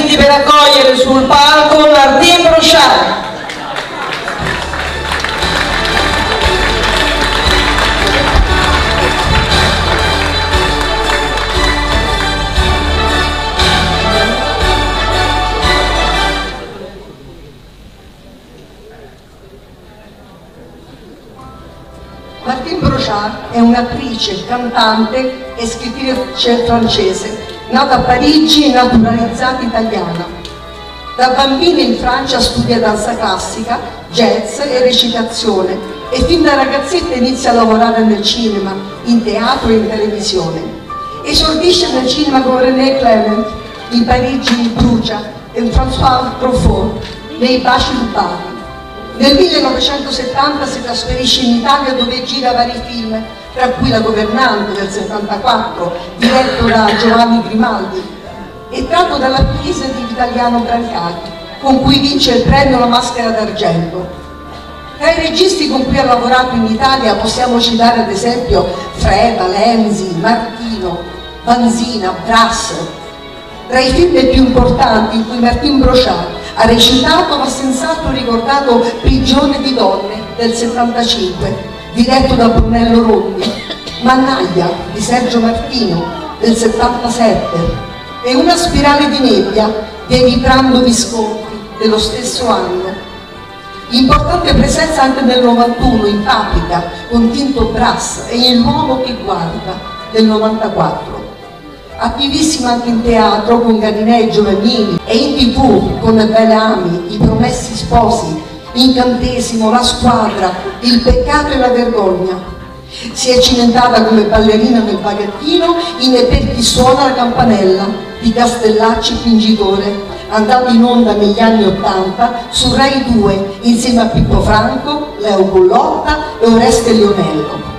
quindi per accogliere sul palco Martin Brochard. Martine Brochard è un'attrice, cantante e scrittrice francese, nata a Parigi e naturalizzata italiana. Da bambina in Francia studia danza classica, jazz e recitazione e fin da ragazzetta inizia a lavorare nel cinema, in teatro e in televisione. Esordisce nel cinema con René Clement, in Parigi in Brucia e François Truffaut, nei Baci rubati. Nel 1970 si trasferisce in Italia dove gira vari film, tra cui La governante del 74, diretto da Giovanni Grimaldi, e tratto dalla piese di Vitaliano Brancati, con cui vince il premio La Maschera d'Argento. Tra i registi con cui ha lavorato in Italia possiamo citare ad esempio Freda, Lenzi, Martino, Vanzina, Brass. Tra i film più importanti in cui Martin Brochard ha recitato va senz'altro ricordato Prigione di donne del 75, diretto da Brunello Rondi, Mannaia di Sergio Martino del 77 e Una spirale di nebbia di Evitrando Visconti dello stesso anno. Importante presenza anche nel 91 in Paprika con Tinto Brass e Il Mono che guarda del 94 attivissima anche in teatro con Galinei giovanili e in tv con Belami, I Promessi Sposi, Incantesimo, La Squadra, Il Peccato e la Vergogna. Si è cimentata come ballerina nel bagattino in E per chi suona la campanella di Castellacci Fingitore, andato in onda negli anni Ottanta su Rai 2 insieme a Pippo Franco, Leo Bullotta e Oreste Lionello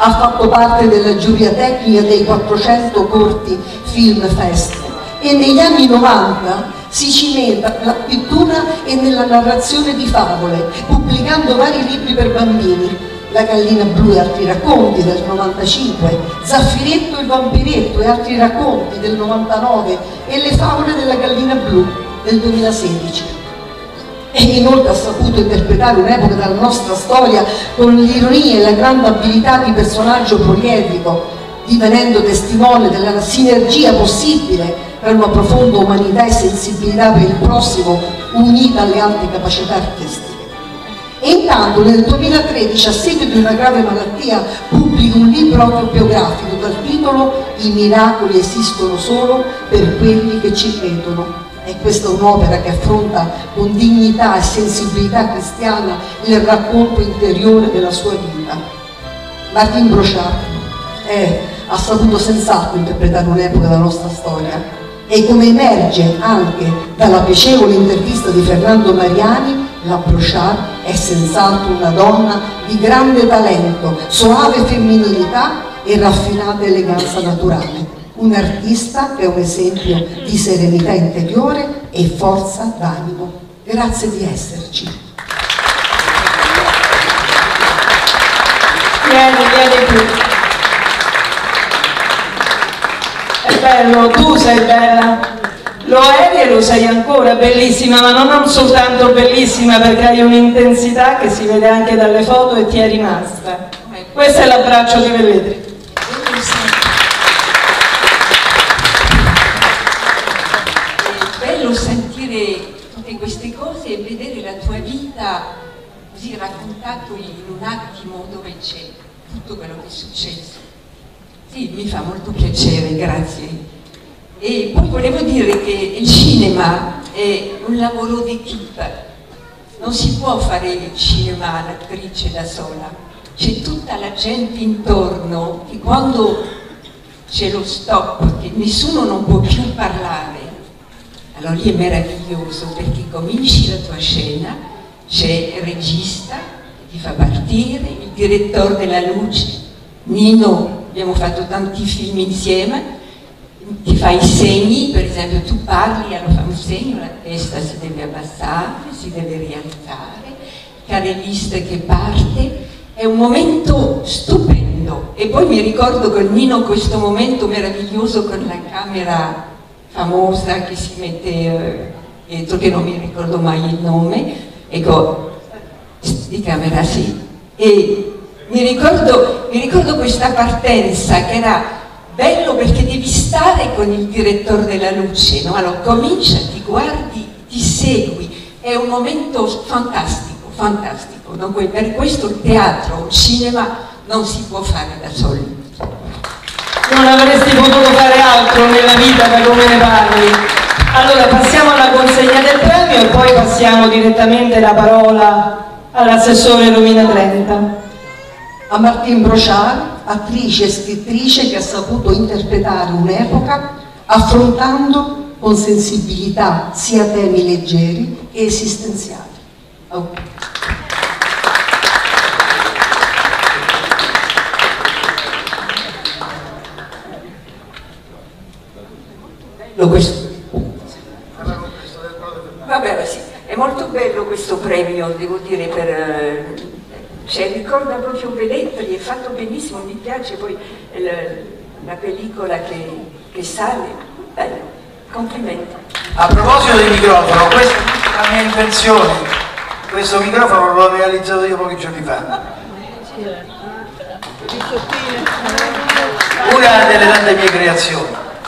ha fatto parte della giuria tecnica dei 400 corti film fest e negli anni 90 si cimenta nella pittura e nella narrazione di favole, pubblicando vari libri per bambini, La gallina blu e altri racconti del 95, Zaffiretto e il vampiretto e altri racconti del 99 e Le favole della gallina blu del 2016 e inoltre ha saputo interpretare un'epoca della nostra storia con l'ironia e la grande abilità di personaggio poliedrico, divenendo testimone della sinergia possibile per una profonda umanità e sensibilità per il prossimo unita alle alte capacità artistiche. E intanto nel 2013, a seguito di una grave malattia, pubblica un libro autobiografico dal titolo I miracoli esistono solo per quelli che ci credono e questa è un'opera che affronta con dignità e sensibilità cristiana il racconto interiore della sua vita. Martin Brochard eh, ha saputo senz'altro interpretare un'epoca della nostra storia e come emerge anche dalla piacevole intervista di Fernando Mariani, la Brochard è senz'altro una donna di grande talento, soave femminilità e raffinata eleganza naturale un artista che è un esempio di serenità interiore e forza d'animo. Grazie di esserci. Vieni, vieni qui. È bello, tu sei bella. Lo eri e lo sei ancora, bellissima, ma non soltanto bellissima perché hai un'intensità che si vede anche dalle foto e ti è rimasta. Questo è l'abbraccio di Velletri. e vedere la tua vita così raccontato in un attimo dove c'è tutto quello che è successo. Sì, mi fa molto piacere, grazie. E poi volevo dire che il cinema è un lavoro di d'equipe, non si può fare il cinema l'attrice da sola, c'è tutta la gente intorno che quando c'è lo stop, che nessuno non può più parlare, allora lì è meraviglioso perché cominci la tua scena, c'è il regista che ti fa partire, il direttore della luce, Nino, abbiamo fatto tanti film insieme, ti fa i segni, per esempio tu parli, allora fa un segno, la testa si deve abbassare, si deve rialzare, il carrellista che parte, è un momento stupendo. E poi mi ricordo con Nino questo momento meraviglioso con la camera famosa che si mette eh, dietro, che non mi ricordo mai il nome, ecco, di camera sì. E mi ricordo, mi ricordo questa partenza che era bello perché devi stare con il direttore della luce, no? Allora comincia, ti guardi, ti segui, è un momento fantastico, fantastico. Dunque, per questo il teatro, il cinema non si può fare da soli. Non avresti potuto fare altro nella vita da come ne parli. Allora passiamo alla consegna del premio e poi passiamo direttamente la parola all'assessore Romina Trenta. A Martine Brochard, attrice e scrittrice che ha saputo interpretare un'epoca affrontando con sensibilità sia temi leggeri che esistenziali. Oh. Questo. Vabbè, sì, è molto bello questo premio, devo dire, per, eh, cioè, ricorda proprio Velletri, è fatto benissimo, mi piace poi la, la pellicola che, che sale, bello. Complimenti. A proposito di microfono, questa è la mia invenzione. Questo microfono l'ho realizzato io pochi giorni fa. Una delle tante mie creazioni.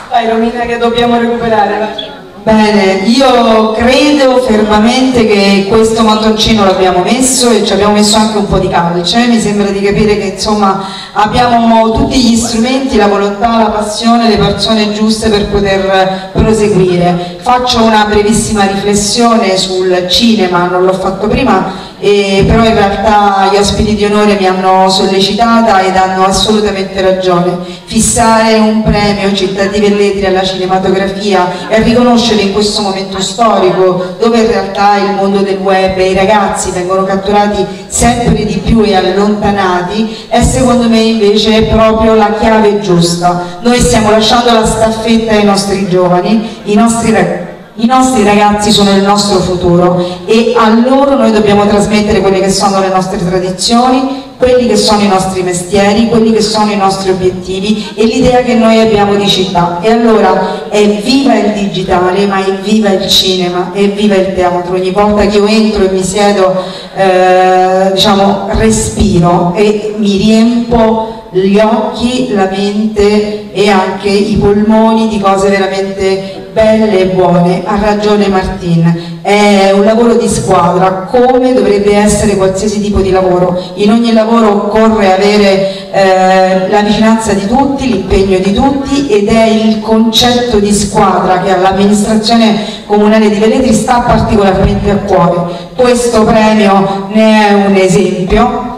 Vai Romina che dobbiamo recuperare. Bene, io credo fermamente che questo mattoncino l'abbiamo messo e ci abbiamo messo anche un po' di calce, mi sembra di capire che insomma abbiamo tutti gli strumenti, la volontà, la passione, le persone giuste per poter proseguire. Faccio una brevissima riflessione sul cinema, non l'ho fatto prima, e però in realtà gli ospiti di onore mi hanno sollecitata ed hanno assolutamente ragione. Fissare un premio Città di Velletri alla cinematografia e riconoscere in questo momento storico dove in realtà il mondo del web e i ragazzi vengono catturati sempre di più e allontanati è secondo me invece proprio la chiave giusta. Noi stiamo lasciando la staffetta ai nostri giovani, i nostri ragazzi i nostri ragazzi sono il nostro futuro e a loro noi dobbiamo trasmettere quelle che sono le nostre tradizioni, quelli che sono i nostri mestieri, quelli che sono i nostri obiettivi e l'idea che noi abbiamo di città. E allora è viva il digitale, ma è viva il cinema, è viva il teatro. Ogni volta che io entro e mi siedo, eh, diciamo, respiro e mi riempo gli occhi, la mente e anche i polmoni di cose veramente belle e buone. Ha ragione Martin, è un lavoro di squadra come dovrebbe essere qualsiasi tipo di lavoro. In ogni lavoro occorre avere eh, la vicinanza di tutti, l'impegno di tutti ed è il concetto di squadra che all'amministrazione comunale di Velletri sta particolarmente a cuore. Questo premio ne è un esempio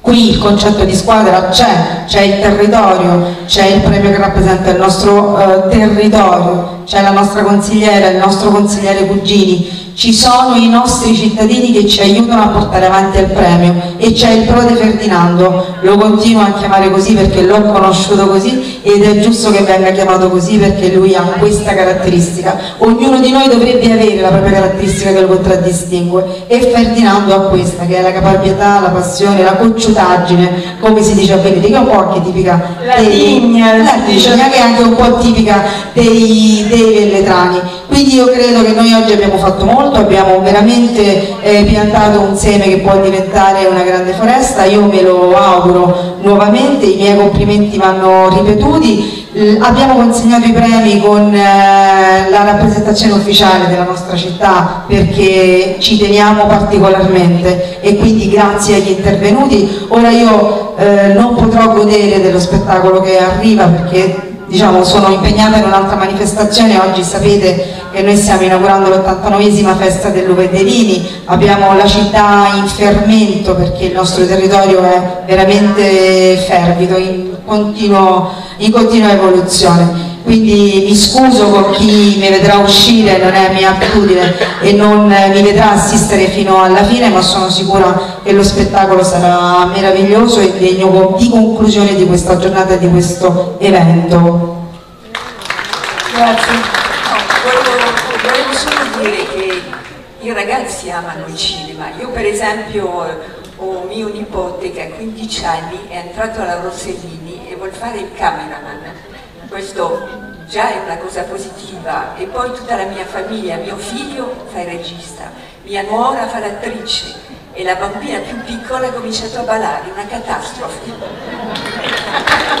Qui il concetto di squadra c'è, c'è il territorio, c'è il premio che rappresenta il nostro eh, territorio, c'è la nostra consigliera, il nostro consigliere Cugini, ci sono i nostri cittadini che ci aiutano a portare avanti il premio e c'è il prode Ferdinando, lo continuo a chiamare così perché l'ho conosciuto così ed è giusto che venga chiamato così perché lui ha questa caratteristica. Ognuno di noi dovrebbe avere la propria caratteristica che lo contraddistingue e Ferdinando ha questa che è la caparbietà, la passione, la cocciutaggine, come si dice a Veneti, che è un po' anche tipica la dei, digna, la digna che è anche un po' tipica dei, dei velletrani. Quindi io credo che noi oggi abbiamo fatto molto, abbiamo veramente eh, piantato un seme che può diventare una grande foresta, io me lo auguro nuovamente, i miei complimenti vanno ripetuti, abbiamo consegnato i premi con eh, la rappresentazione ufficiale della nostra città perché ci teniamo particolarmente e quindi grazie agli intervenuti. Ora io eh, non potrò godere dello spettacolo che arriva perché diciamo, sono impegnata in un'altra manifestazione, oggi sapete che noi stiamo inaugurando l'89esima festa vini, abbiamo la città in fermento perché il nostro territorio è veramente fervido, in, continuo, in continua evoluzione quindi mi scuso con chi mi vedrà uscire, non è mia abitudine e non mi vedrà assistere fino alla fine, ma sono sicura che lo spettacolo sarà meraviglioso e degno di conclusione di questa giornata e di questo evento. Grazie. Volevo, solo dire che i ragazzi amano il cinema. Io per esempio ho mio nipote che ha 15 anni, è entrato alla Rossellini e vuole fare il cameraman questo già è una cosa positiva, e poi tutta la mia famiglia, mio figlio fa il regista, mia nuora fa l'attrice e la bambina più piccola ha cominciato a ballare, una catastrofe.